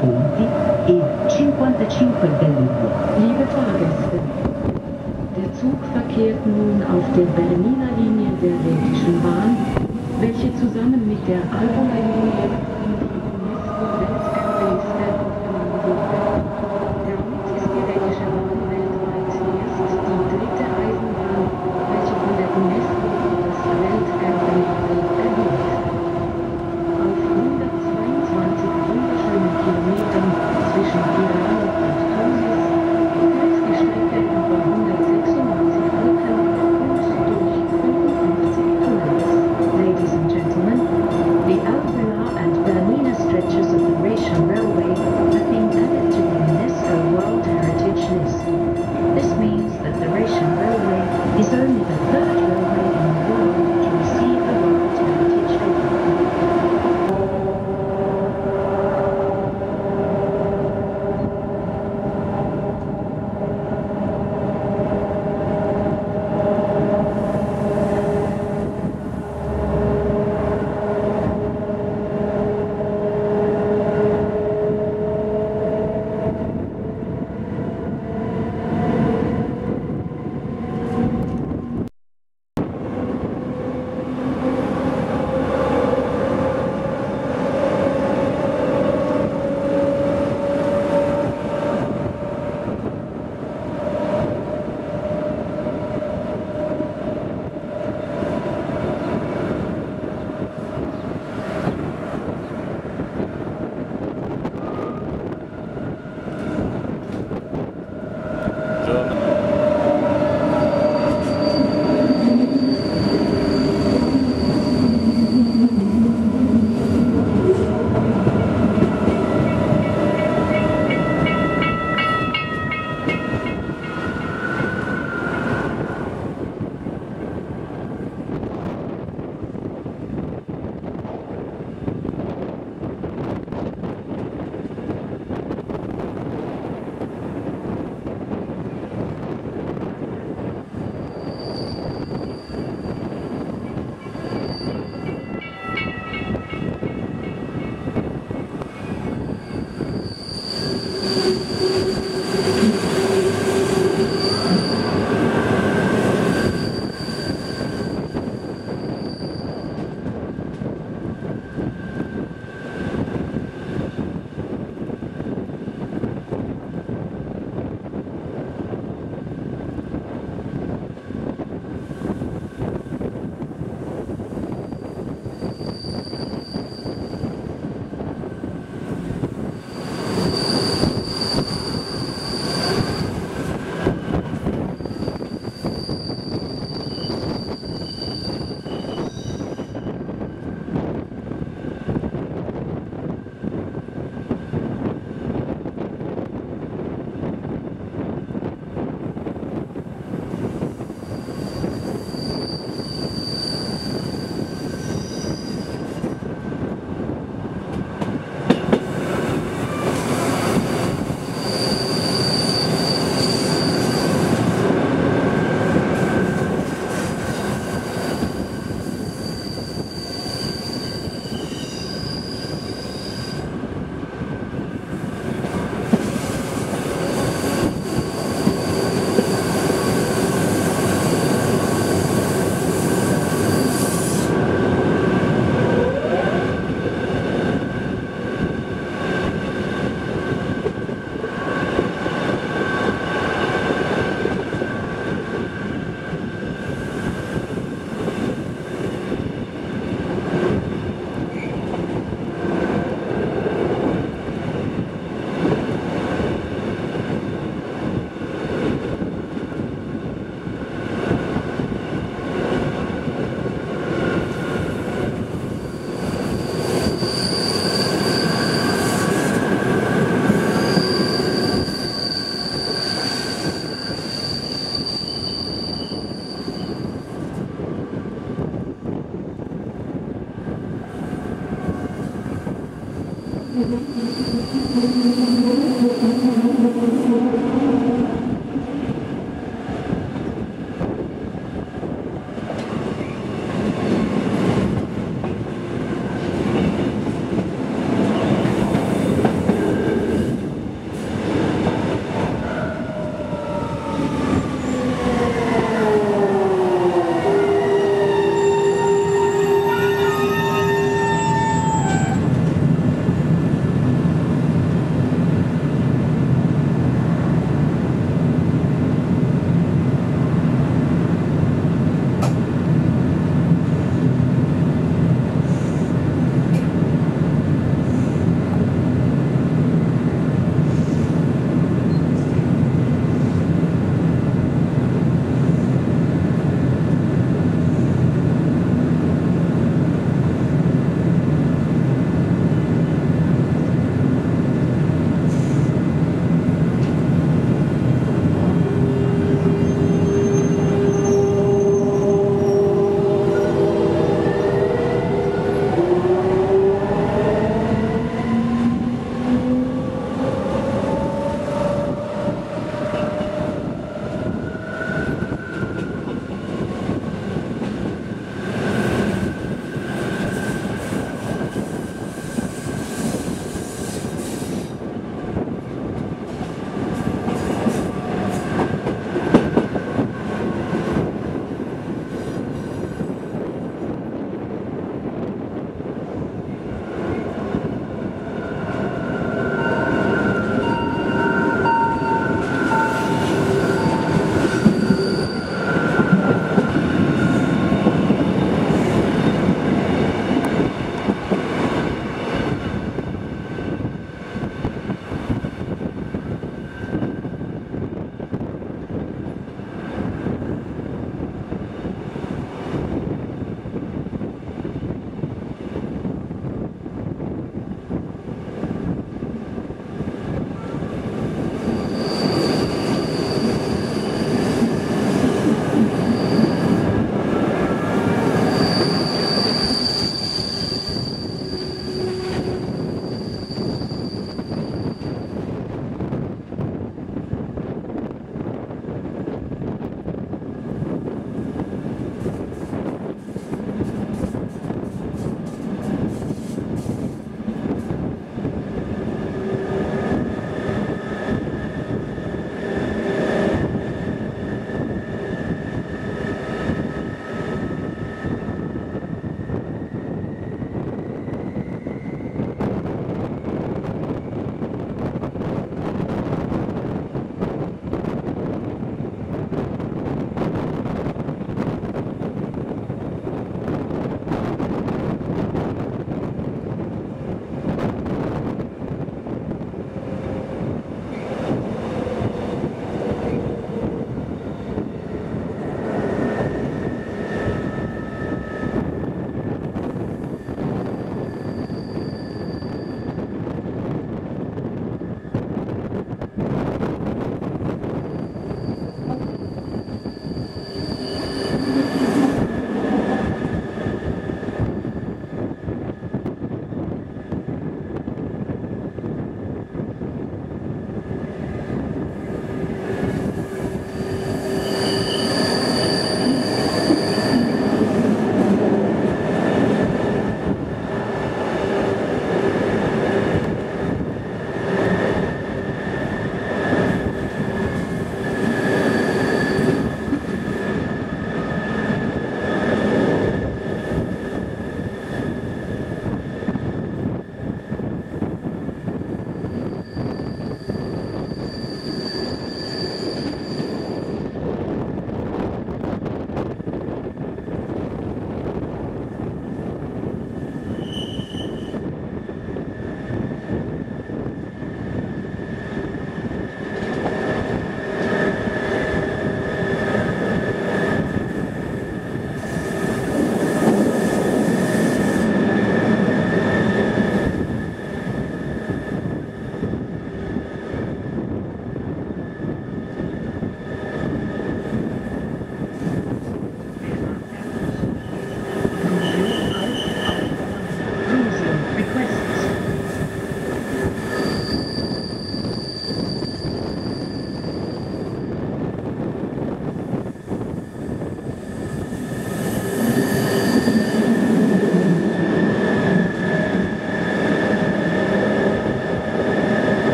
punti e 55 Berliner. Liebe Fahrgäste, der Zug verkehrt nun auf der Berliner Linie der Ländischen Bahn, welche zusammen mit der Allgemeinen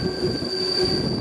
すいません。